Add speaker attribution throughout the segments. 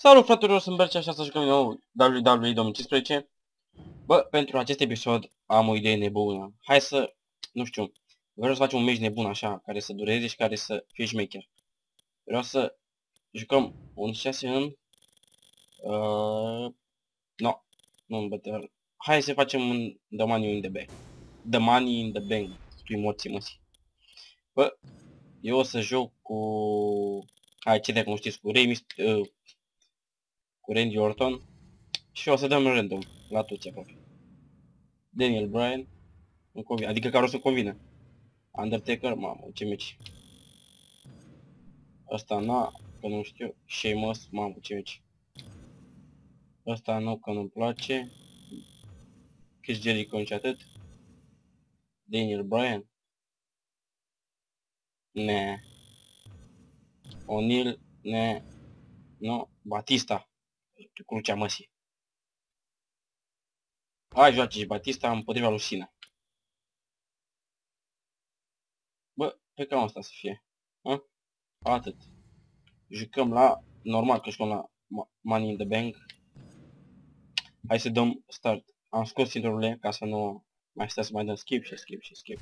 Speaker 1: Salut fratelor, sunt Bercea și asta jucăm din nou WWE 2015. Bă, pentru acest episod am o idee nebună. Hai să, nu știu, vreau să facem un meci nebun așa, care să dureze și care să fie șmecher. Vreau să jucăm un 6 în... Uh, no, nu în Battle. Hai să facem un The Money in the Bank. The Money in the Bank. Spui morții măsii. Bă, eu o să joc cu... Hai, ce dacă nu știți, cu Rey Mysterio, uh, cu Randy Orton și o să dăm random la toți aproape. Daniel Bryan, nu convine, adică care o să convină. Undertaker, mamă, ce meci. Asta na, că nu știu. Sheamus, mamă, ce meci. Asta nu, că nu-mi place. Chris Jericho nici atât. Daniel Bryan. Ne. O'Neill, ne. Nu, Batista pe crucea măsii. Hai, joace și Batista împotriva lui Sina. Bă, pe cam asta să fie. A? Atât. Jucăm la... Normal că jucăm la Money in the Bank. Hai să dăm start. Am scos intrurile ca să nu mai stă să mai dăm skip și skip și skip.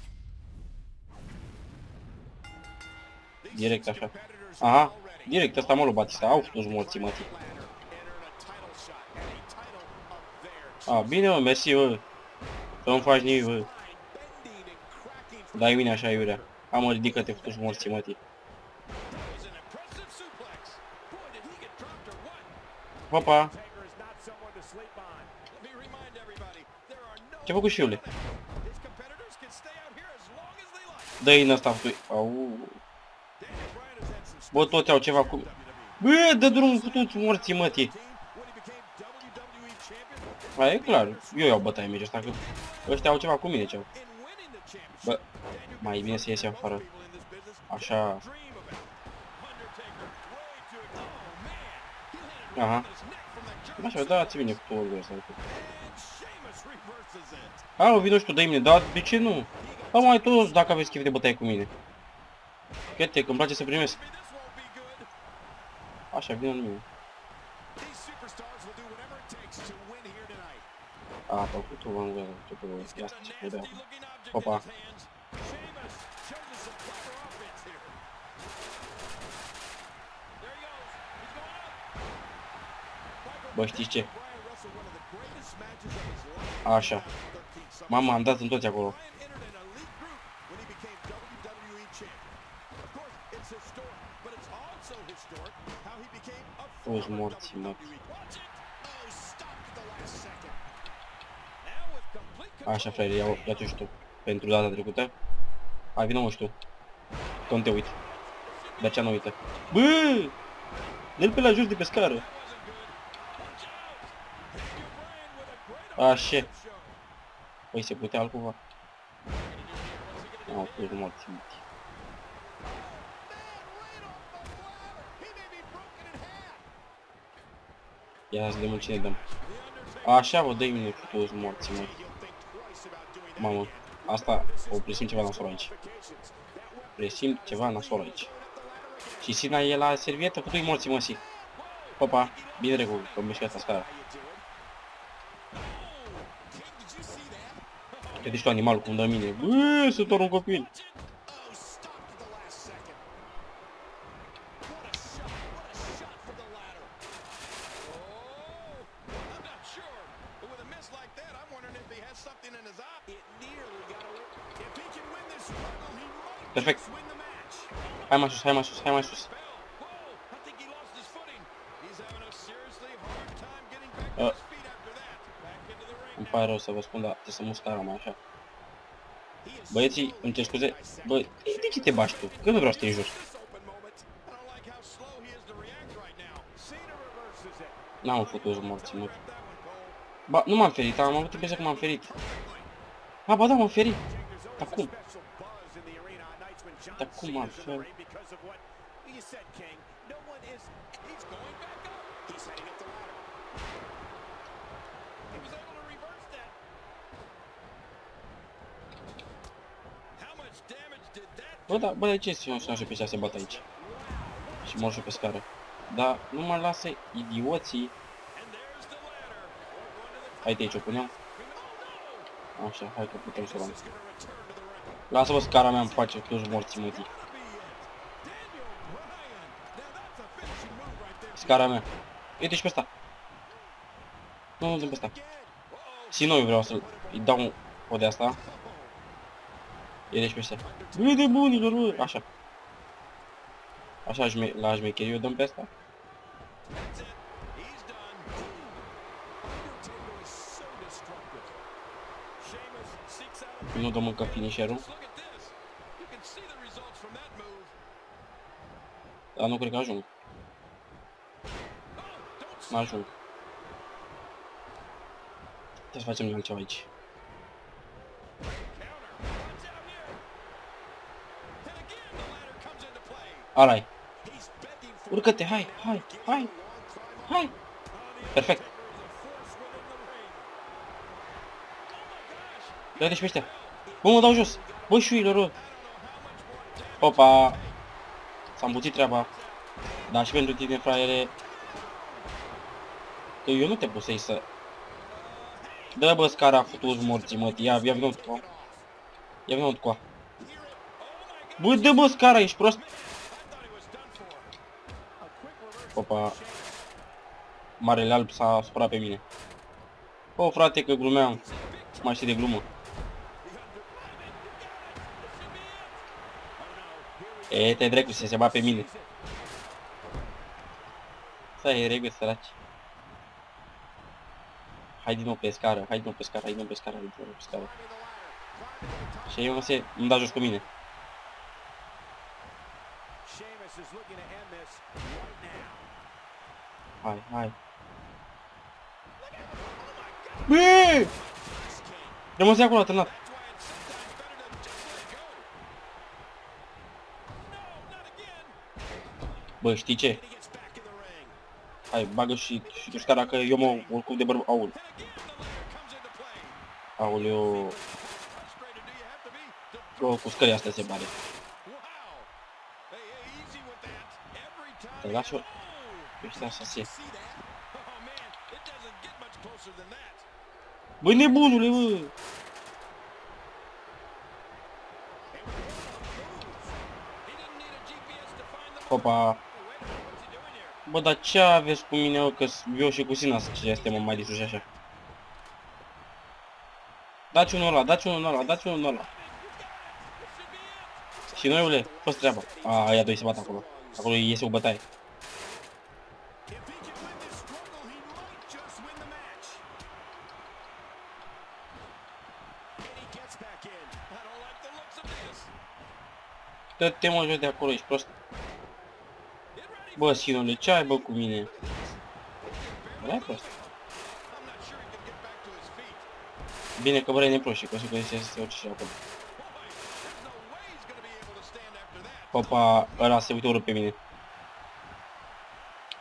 Speaker 1: Direct așa. Aha, direct ăsta mă lui Batista. Au fost morții mătii. A, bine mă, mersi bă. Să nu faci nimic bă. Dai mine așa iurea. Am mă, ridică-te, futuși morții mătii. Papa. Ce-a făcut și iule? Dă-i în ăsta, Au. Bă, toți au ceva cu... Bă, dă drumul cu toți morții mătii. A, e clar. Eu iau bătaie meciul ăsta, că ăștia au ceva cu mine ce au. Bă, mai bine să iese afară. Așa. Aha. Așa, da, ți vine cu polul ăsta. A, o vino și tu, dă mine, dar de ce nu? Ba mai toți dacă aveți chef de bătaie cu mine. Uite, că îmi place să primesc. Așa, vină în mine. A, făcut-o, v-am gândit, ce pe voi, ia ce putea. Opa. Bă, știți ce? Așa. Mama, am dat în toți acolo. Toți morții, mă. Așa, frate, ia, ia tu și tu. Pentru data trecută. Hai, vină mă și tu. Că nu te uit. De aceea nu uită. Bă! Dă-l pe la jos de pe scară. Așa. Păi se putea altcumva. Au, păi nu morți, morți. Ia să de cine dăm. Așa, vă dă-i mine cu toți morții, măi. Mamă, asta o presimt ceva nasol aici. Presimt ceva nasol aici. Și Sina e la servietă cu doi morții măsii. Popa, bine trecut, că mișcă asta scara. Te duci tu animalul cum dă mine. Băi, sunt doar un copil. Hai mai sus, hai mai sus, hai mai sus. Uh. Îmi pare rău să vă spun, dar trebuie să musc arama așa. Băieții, îmi cer scuze. Bă, de ce te bași tu? Că nu vreau să te înjur. N-am făcut morții, mă. Ba, nu m-am ferit, am avut impresia că m-am ferit. A, ba da, m-am ferit. Acum. Dar cum altfel? Bă, da, bă, de ce să nu așa pe 6 bat aici? Și mă pe scară. Dar nu mă lasă idioții. Hai de aici, o puneam. Așa, hai că putem să luăm. Lasă-vă scara mea în pace, că ești morți mătii. Scara mea. Uite și pe ăsta. Nu, nu, nu pe ăsta. Și noi vreau să-i dau o de asta. E deci pe ăsta. Bine de bunilor, bă! Așa. Așa la șmecherie o dăm pe asta. Nu dăm încă finisherul. Dar nu cred că ajung. Nu ajung. Trebuie să facem altceva aici. Alai. Urcă-te, hai, hai, hai, hai. Bă, mă dau jos. Bă, șuilor, bă. Opa. S-a îmbuțit treaba. Dar și pentru tine, fraiere. Că eu nu te pot să-i să... Dă bă scara futus morții, mă, ia, ia vină cu Ia vină cu Bă, dă bă scara, ești prost. Opa. Marele alb s-a supărat pe mine. O, frate, că glumeam. Mai știi de glumă. E, te drecu, se bat pe mine. Stai, e regă, săraci. Hai din nou pe scară, hai din nou pe scară, hai din nou pe scară, hai din nou pe. Și eu se, îmi da jos cu mine. Hai, hai. Băi! Rămâse acolo, atârnat. Bă, știi ce? Hai, bagă și, și tu scara că eu mă oricum de bărbat. Aul. Aoleu. Bă, cu scării astea se pare. Te lași-o. Ești așa se. Băi, nebunule, bă! Opa! Bă, dar ce aveți cu mine, mă, că eu și cu Sina ce este, mă, mai de și așa. Dați unul ăla, dați unul ăla, dați unul ăla. Și noi, ule, fă treaba. A, aia doi se bat acolo. Acolo iese o bătaie. Dă-te mă jos de acolo, ești prost. Bă, Sinule, ce ai bă cu mine? Bă, ai prost. Bine că vrei neproști, că o să găsești să se urce și acolo. Opa, ăla se uită urât pe mine.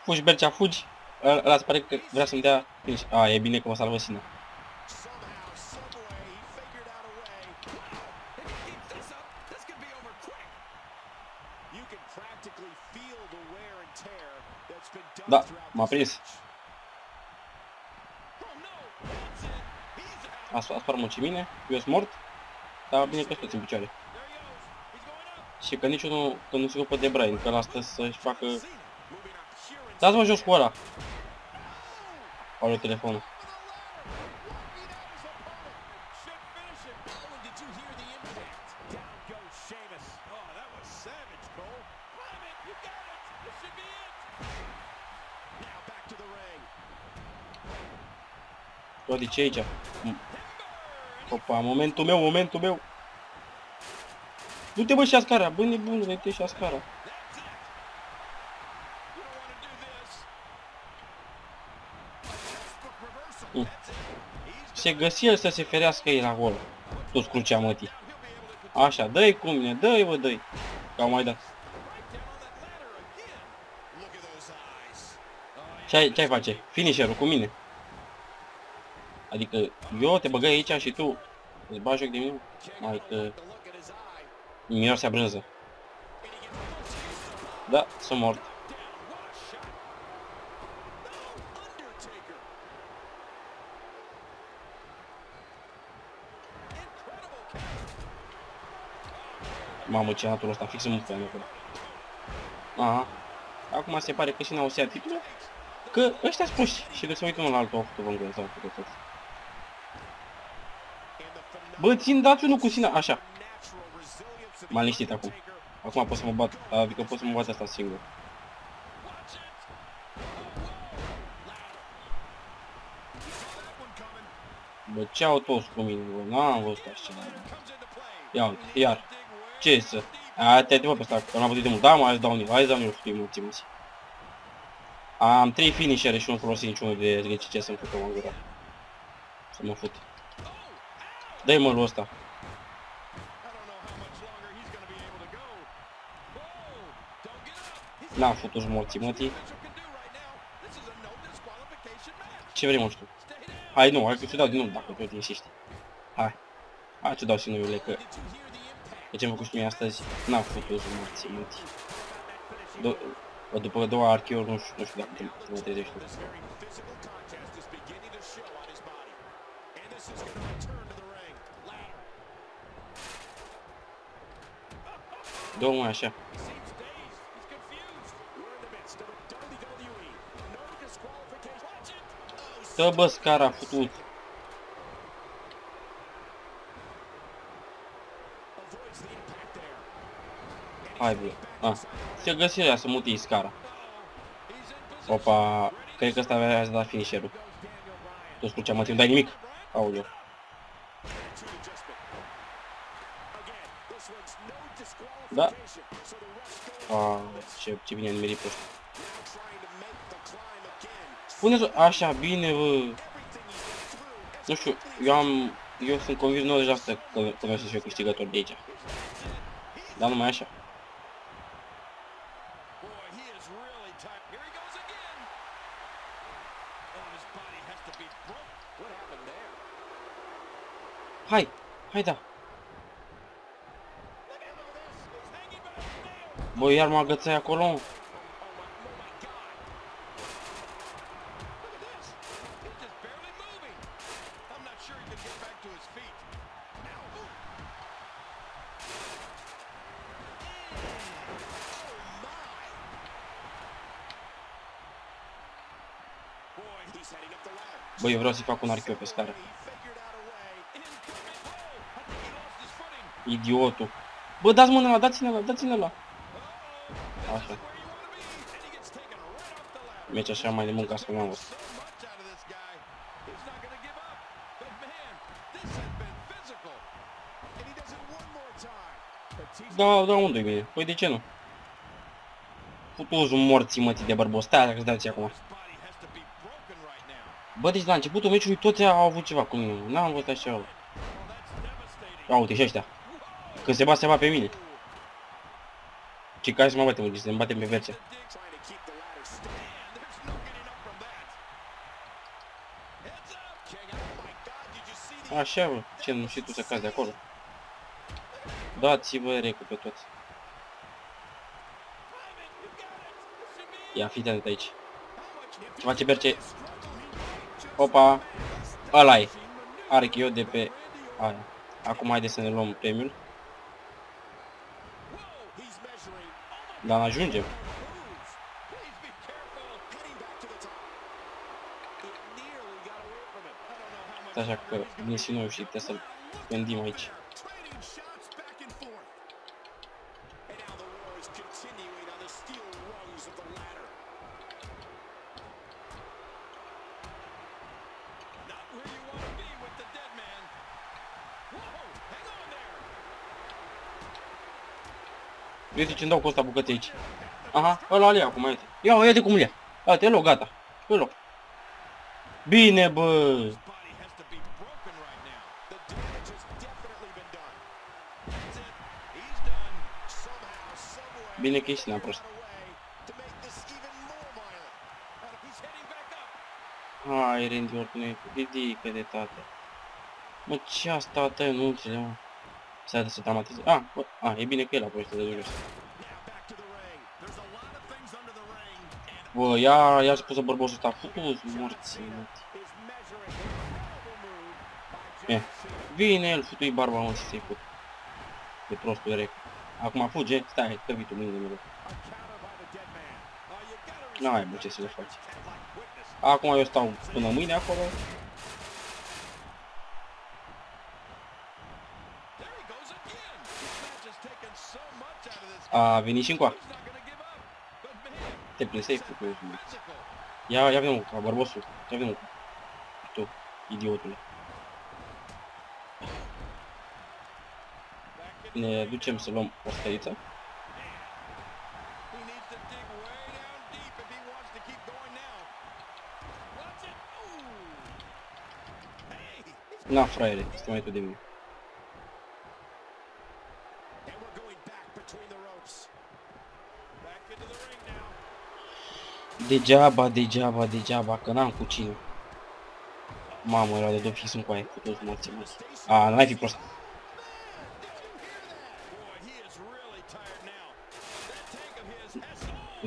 Speaker 1: Fugi, Bercea, fugi! Ăla se pare că vrea să-mi dea finish. A, e bine că mă salvă Sina. M-a prins. A spart mulțimine, eu sunt mort, dar bine că toți în picioare. Și că niciunul, că nu se ocupă de Brian, că lasă să-și facă... Dați-mă jos cu ăla! Aoleu telefonul. Rodi, ce aici? Opa, momentul meu, momentul meu. Du-te bă și ascara, bă nebunule, du-te și ascara. Mm. Se găsi el să se ferească el acolo. Toți crucea mătii. Așa, dă-i cu mine, dă-i bă, dă-i. Că au mai dat. Ce-ai ce face? Finisherul cu mine. Adică eu te băgai aici și tu îți bagi joc de mine? Mai că... Miroase a brânză. Da, sunt mort. Mamă, ce natul ăsta, fix în fel acolo. Aha. Acum se pare că și n-au seat titlul, că ăștia sunt proști și că se uită unul la altul, au făcut-o vângând sau făcut-o Bă, țin dați unul cu sine, așa. M-am liniștit acum. Acum pot să mă bat, adică pot să mă bat asta singur. Bă, ce au toți cu mine, bă, n-am văzut așa. Ia uite, iar. Ce să... A, te-ai pe ăsta, că n-am văzut de mult. Da, mă, hai să dau unul, hai să dau unul, știi, mulțumesc. Am trei finishere și nu folosit niciunul de zice ce să-mi făcă mă gura. Să mă fut. Dă-i mă ăsta. N-am futut morții mătii. Ce vrei mă știu? Hai nu, hai că ți dau din nou dacă tot insisti. Hai. Hai ți dau și noiule că... De ce am făcut și mie astăzi? N-am futut morții mătii. După două archeuri nu știu, nu știu dacă mă trezești Două mai așa. Dă bă scara futut. Hai bă. Ah. Se găsirea să muti scara. Opa. Cred că ăsta avea să da finisherul. Tu spui ce am dai nimic. Aoleu. Da. A, ce, ce bine nimerit pe ăsta. Puneți așa, bine, bă. Nu știu, eu am... Eu sunt convins 90% că, că o să fiu câștigător de aici. Dar numai așa. Hai, hai da. Bă, iar mă agățai acolo? Bă, eu vreau să fac un archeu pe scară. Idiotul. Bă, dați mâna la, dați-ne la, dați-ne la. Așa. Merge așa mai de muncă să n-am văzut. Da, da, unde e bine? Păi de ce nu? Putuzul morții mătii de bărbos. Stai, dacă dați acum. Bă, deci la începutul meciului toți au avut ceva cu mine. N-am văzut așa. Ia uite și ăștia. Când se bat, se bat pe mine. Ce care să mă batem, să ne batem pe Vercea. Așa, bă. Ce, nu știi tu să cazi de acolo? Dați-vă recu pe toți. Ia, fii atent aici. Ce face Berce? Opa! ăla e. Archio de pe aia. Acum haideți să ne luăm premiul. Dar ajungem. Așa că vin și noi și trebuie să-l gândim aici. Uite ce-mi dau cu ăsta bucăți aici. Aha, ăla le ia acum, uite. Ia, uite cum le ia. Ia, te loc, gata. Te loc. Bine, bă. Bine că ești neapărat. Hai, Randy Orton, ridică de tată. Mă, ce asta, tată, nu înțeleg, mă. Să să dramatizeze. Ah, bă, ah, e bine că el a povestit de jos. Bă, ia, ia spusă bărbosul ăsta, futu morți. E, vine el, futui barba, mă, să-i fut. De prostul de rec. Acum fuge, stai, că vii tu mâine mereu. N-ai bă ce să le faci. Acum eu stau până mâine acolo. A venit și încoa. Te plin safe cu Ia, ia vină cu bărbosul. Ia vină cu. Tu, idiotule. Ne ducem să luăm o stăriță. Na, fraiere, stai mai tu de mine. Degeaba, degeaba, degeaba, că n-am cu cine. Mamă, era de două și sunt cu aia, cu toți morții, mă. A, n-ai fi prost.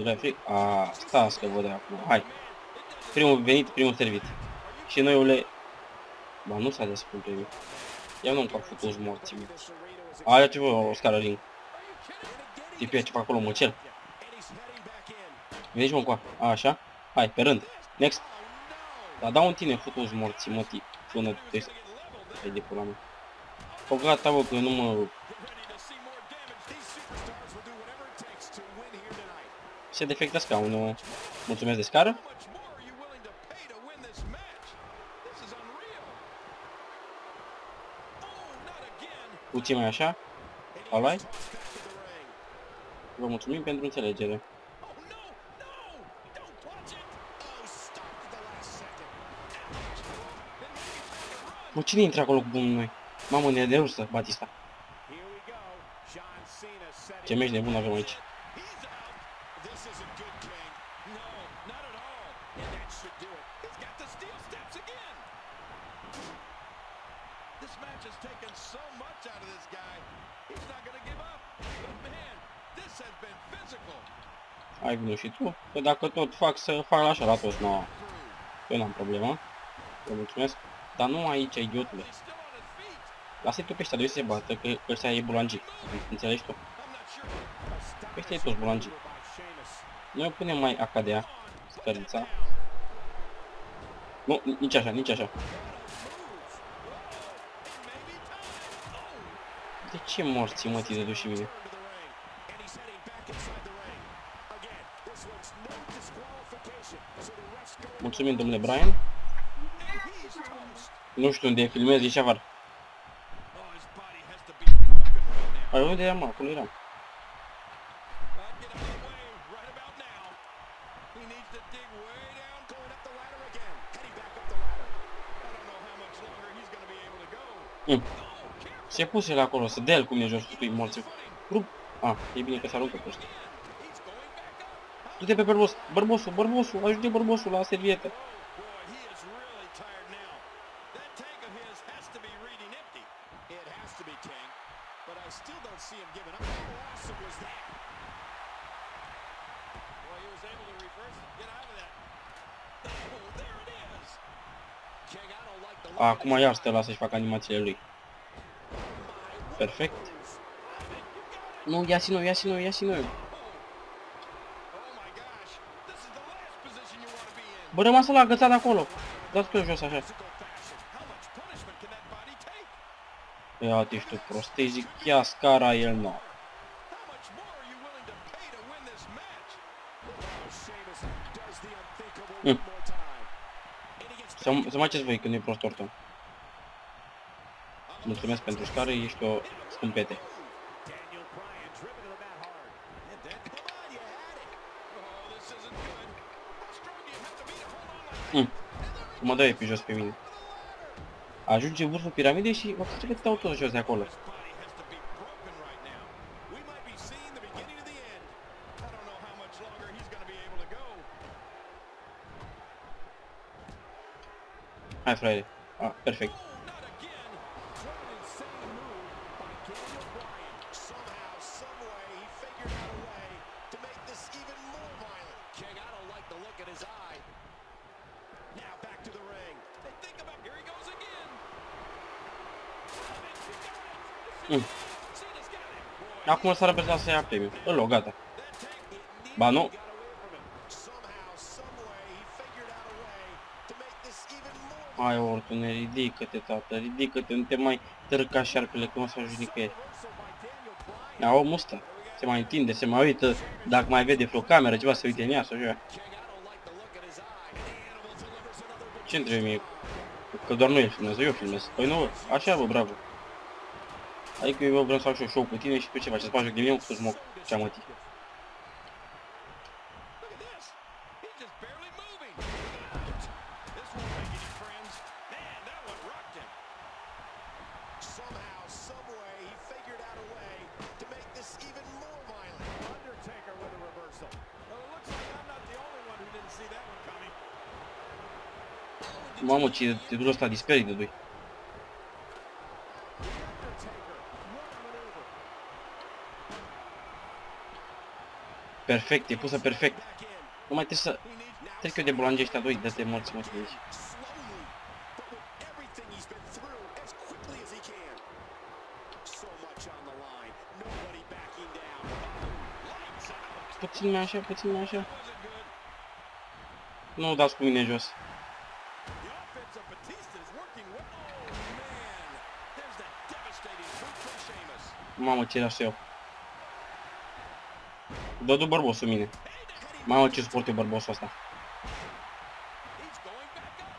Speaker 1: Refri... A, stați că văd de acum. Hai. Primul venit, primul servit. Și noi le... Ba, nu s-a despre premiu. Ia nu-mi fac toți morții, mă. Aia ce vă, o scară ring. Tipia ce fac acolo, măcel. Vezi mă cu Așa. Hai, pe rând. Next. Dar dau în tine, futu-ți morții, mă, tip. Până te... Hai de pula mea. O gata, bă, că nu mă... Se defectă scaunul. Mulțumesc de scară. Puțin mai așa. Alright. Vă mulțumim pentru înțelegere. Mă, cine intră acolo cu bunul noi? Mamă, ne de rusă, Batista. Ce meci nebun avem aici. Ai vină și tu? Că dacă tot fac să fac așa la toți, nu. Eu n-am problemă. Vă mulțumesc. Dar nu aici, idiotule. Lasă-i tu pe ăștia doi să se bată, că ăștia e bulangii. Înțelegi tu? Pe ăștia e toți bulangii. Noi punem mai acadea, scărița. Nu, nici așa, nici așa. De ce morți mă de și mine? Mulțumim, domnule Brian. Nu știu unde filmez, e avar. Ai unde eram, acolo eram. Mm. Se puse la acolo, să dea el cum e jos cu morți. Rup. Ah, e bine că se aruncă pe ăsta. Du-te pe bărbos, bărbosul, bărbosul, ajute bărbosul la servietă. Acum iar stă la să-și facă animațiile lui. Perfect. Nu, ia și noi, ia și noi, ia și noi. Bă, rămasă la agățat acolo. Dați pe jos așa. Ia te tu proste, zic, ia scara el nu. Să, să mai ce voi când e prost orton. Mulțumesc pentru scară, ești o scumpete. Mm. Mă dă pe jos pe mine. Ajunge vârful piramidei și o să te dau tot jos de acolo. Hai, frate. Ah, perfect.
Speaker 2: Acum s-ar apăsa să ia premiu. Îl luă, gata. Ba nu. Hai, Ortune, ridică-te, tată, ridică-te, nu te mai târca șarpele, că nu o să ajungi nicăieri. Ia, omul ăsta. Se mai întinde, se mai uită, dacă mai vede vreo cameră, ceva, să uite în ea, să așa. Ce întrebe mie? Că doar nu el filmează, eu filmez. Păi nu, așa, bă, bravo. Adică eu vreau să fac și un show cu tine și tu ce faci? Să faci joc de mine, cu să-ți ce am Mamă, ce titlul ăsta disperit de doi.
Speaker 3: Undertaker, what a maneuver.
Speaker 2: Perfect, e pusă perfect.
Speaker 3: Back in.
Speaker 2: Nu mai trebuie să...
Speaker 3: He needs now
Speaker 2: Trec eu de bolange ăștia doi, dă-te morți, mă, de aici.
Speaker 3: slowly, but with everything he's been through as quickly as he can. So much on the line. Nobody backing down. Lights out.
Speaker 2: Puțin mai așa, puțin mai așa.
Speaker 3: Wasn't good.
Speaker 2: Nu dați cu mine jos. Mamă, ce era să iau. Dă du bărbosul mine. Mamă, ce suport eu bărbosul ăsta.
Speaker 3: He's going back up.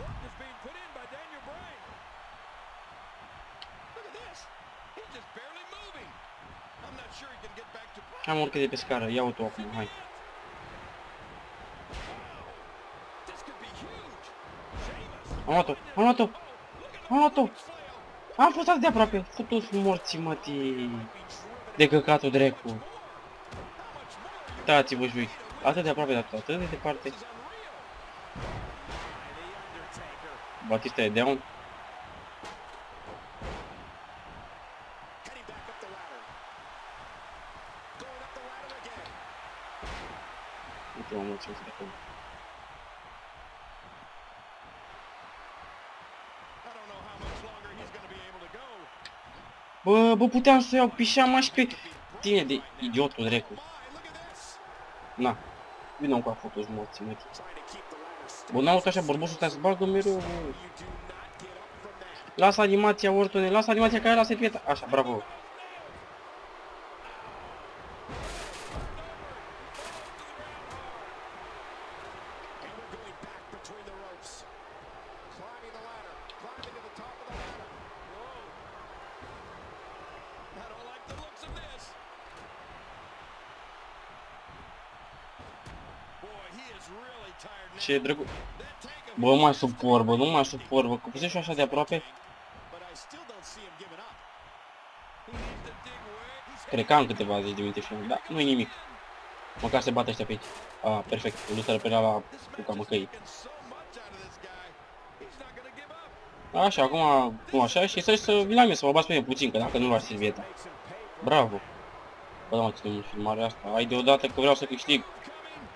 Speaker 3: Work is being put in by Daniel Bryan. Look at this. He's just barely moving. I'm not sure he can get back to
Speaker 2: Am urcat de pe scară, ia-o tu acum, hai.
Speaker 3: This could be huge. Sheamus.
Speaker 2: Am luat-o, am luat-o, am luat-o. Am fost atât de aproape. Futus morții, mătii. De căcatul drecu. Dați-vă și voi. Atât de aproape de atât, atât de departe. Batista e down.
Speaker 3: Heading back up the ladder. Going up the ladder again.
Speaker 2: Uite, mă mulțumesc de acolo. Bă, bă, puteam să iau pișama și pe tine de idiotul drecu.
Speaker 3: My, look at this.
Speaker 2: Na. Vină cu a fotos morții, mătii.
Speaker 3: Trying to keep the ladder steady.
Speaker 2: Bă, n-aud așa, bărbosul ăsta se bagă mereu. bă.
Speaker 3: You do not get up from that.
Speaker 2: Lasă animația, Ortone, lasă animația care lasă pieta. Așa, bravo.
Speaker 3: And we're going back between the ropes. Climbing the ladder. Climbing to the top of the ladder. Whoa. I don't like the looks of this. Boy, he is really tired now.
Speaker 2: Ce drăgu...
Speaker 3: That take him,
Speaker 2: Bă, nu mai suport, bă, nu mai suport, bă, că puteți și așa de aproape.
Speaker 3: but I still don't see him giving up. He needs to dig way. He's
Speaker 2: Cred că am câteva zeci de minute film, dar nu-i nimic. Măcar se bate ăștia pe aici. Ah, perfect, îl lută pe la cuca măcăii.
Speaker 3: taking so much out of this guy. He's not gonna give up.
Speaker 2: Așa, acum, nu așa, și să să vin la mine să mă bați pe mine puțin, că dacă nu luați servieta.
Speaker 3: Make some paper.
Speaker 2: Bravo. Bă, da, mă, ce mult filmarea asta. Hai deodată că vreau să câștig.
Speaker 3: Coming.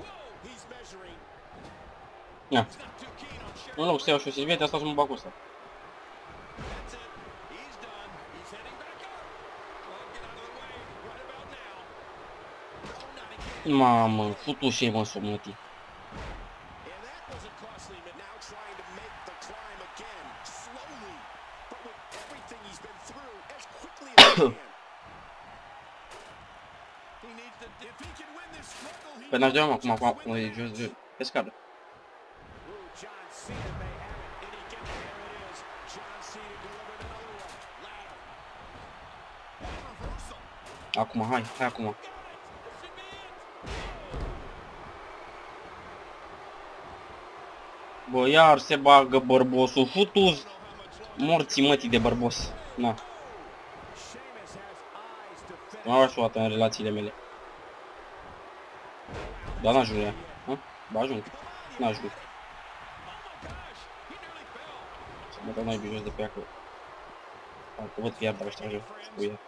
Speaker 3: Whoa, he's measuring.
Speaker 2: Ia.
Speaker 3: He's not too keen on sharing.
Speaker 2: În loc să iau și o servietă, asta să mă bag cu asta.
Speaker 3: That's it. He's done. He's heading back up. Well, get out of the way right about now. Oh, not again.
Speaker 2: Mamă, futușe mă să mătii.
Speaker 3: And that wasn't costly, but now trying to make the climb again, slowly, but with everything he's been through, as quickly as he can. He needs to. If he can win this struggle, he.
Speaker 2: Păi n-aș dea acum, acum, acum, e jos, jos, pe scară. Acum, hai, hai acum.
Speaker 3: Got it. This should be it.
Speaker 2: Bă, iar se bagă bărbosul, futus.
Speaker 3: I don't know how much longer.
Speaker 2: Morții mătii de bărbos. Na,
Speaker 3: Sheamus has eyes to finish.
Speaker 2: m-am luat și o dată în relațiile mele. Dar n-ajung la ea. Hă? Ba ajung. N-ajung.
Speaker 3: Oh my gosh, he nearly fell.
Speaker 2: Să mă dau mai jos de pe acolo. Dacă văd că iar dacă ăștia jos cu ea.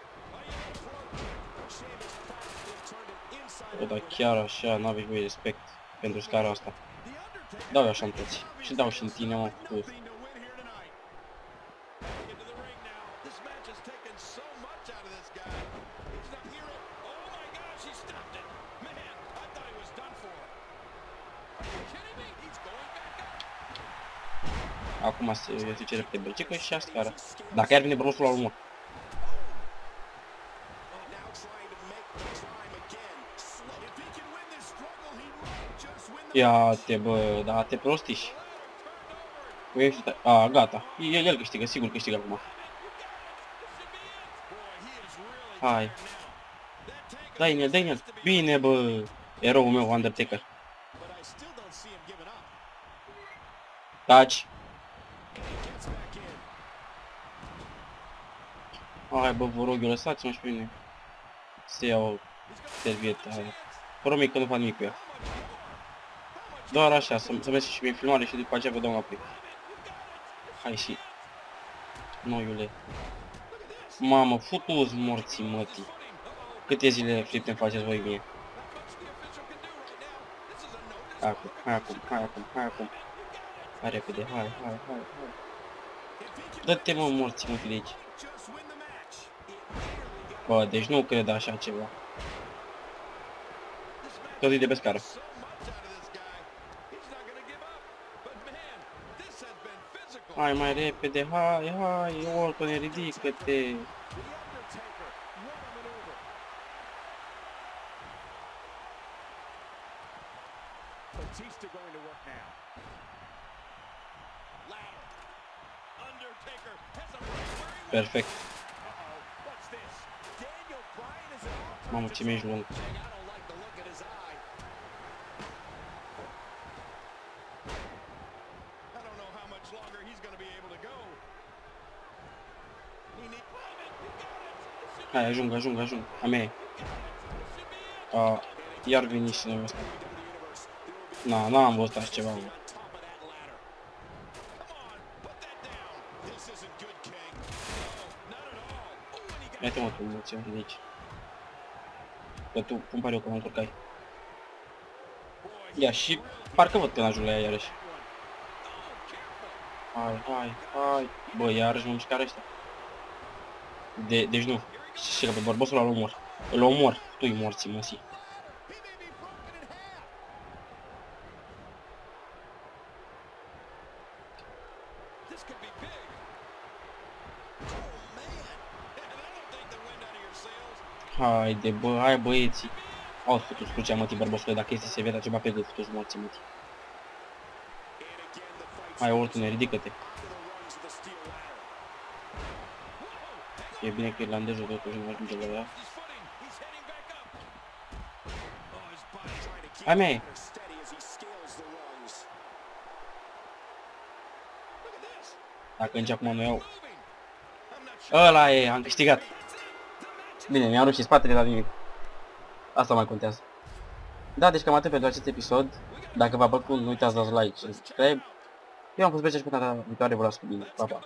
Speaker 2: Bă, dar chiar așa n-aveți voi respect pentru scara asta. Dau așa în toți. Și dau și în tine, mă, cu...
Speaker 1: Acum se duce repede Belgica și a scara. Dacă iar vine brosul la urmă.
Speaker 3: Just win the
Speaker 1: Ia te bă, da te prostiși. Ești, a, gata. El, el câștigă, sigur câștigă acum. Hai. Dai în el, dai în el. Bine bă. Eroul meu, Undertaker.
Speaker 3: But I still don't see him giving up.
Speaker 1: Taci.
Speaker 3: Gets back in.
Speaker 1: Hai bă, vă rog, eu lăsați-mă și pe mine. Să iau servietă aia. Promit că nu fac nimic cu ea. Doar așa, să, să vezi și mie filmare și după aceea vă dau înapoi. Hai și... Noiule. Mamă, futu-ți morții mătii. Câte zile flipte faceți voi mie? Hai acum, hai acum, hai acum, hai acum. Hai repede, hai, hai, hai, hai. Dă-te mă morții mătii de aici.
Speaker 3: Just win the match.
Speaker 1: Bă, deci nu cred așa ceva. Tot e de pe scară. Hai mai repede, hai, hai, Orton, ridică-te.
Speaker 3: The Undertaker. What a maneuver. Batista going to work now. Ladder. Undertaker has a right where he wants.
Speaker 1: Perfect.
Speaker 3: Uh-oh. What's this? Daniel Bryan is an all-time
Speaker 1: Mamă, ce mi-ești lung. Hai, ajung, ajung, ajung. A mea e. A, iar veni și noi ăsta. Na, n-am văzut așa ceva, mă.
Speaker 3: Top of that ladder. Come on, put that down. This isn't good, King. No, not at all. Oh, and he got
Speaker 1: Ia-te mă tu, mulți de aici. Că tu, cum pare eu că mă încurcai.
Speaker 3: boy.
Speaker 1: Ia și parcă văd că n-ajung la ea iarăși. Hai, hai, hai. Bă, iarăși mă mișcare ăștia. De, deci nu. Și că pe bărbosul ăla îl omor. Îl omor. Tu-i morții, mă, si.
Speaker 3: He may be broken in half. This could be big. Oh, man. That'll take the wind out of your sails.
Speaker 1: Haide, bă, hai băieții. Au făcut crucea, mătii, bărbosule, dacă este severa ceva pe gât, făcut morții, mătii.
Speaker 3: And again, the fight
Speaker 1: Hai, Orton, ridică-te. E bine că irlandezul totuși nu ajunge la ea.
Speaker 3: His footing. He's heading back up. Oh, his body trying to keep
Speaker 1: Hai, mei.
Speaker 3: his ladder steady as he scales the rungs. Look at this.
Speaker 1: Dacă nici acum nu iau.
Speaker 3: Moving. I'm not sure.
Speaker 1: Ăla e, am câștigat. Bine, mi-am rupt și spatele, dar nimic. Asta mai contează. Da, deci cam atât pentru acest episod. Dacă v-a plăcut, nu uitați să dați like și subscribe. Eu am fost Berce și până data viitoare, vă las cu bine. Pa, pa.